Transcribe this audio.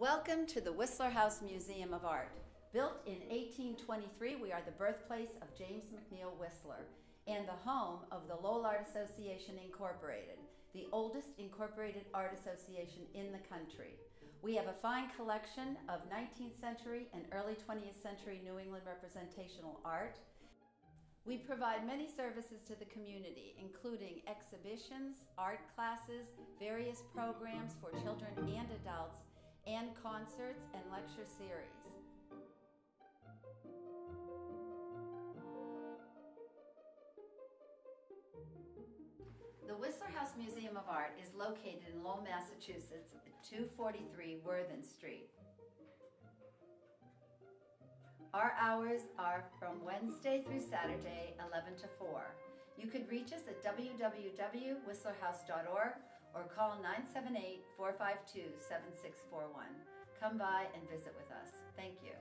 Welcome to the Whistler House Museum of Art. Built in 1823, we are the birthplace of James McNeill Whistler and the home of the Lowell Art Association Incorporated, the oldest incorporated art association in the country. We have a fine collection of 19th century and early 20th century New England representational art. We provide many services to the community, including exhibitions, art classes, various programs for children concerts and lecture series. The Whistler House Museum of Art is located in Lowell, Massachusetts at 243 Worthen Street. Our hours are from Wednesday through Saturday, 11 to 4. You can reach us at www.whistlerhouse.org or call 978 452 7641. Come by and visit with us. Thank you.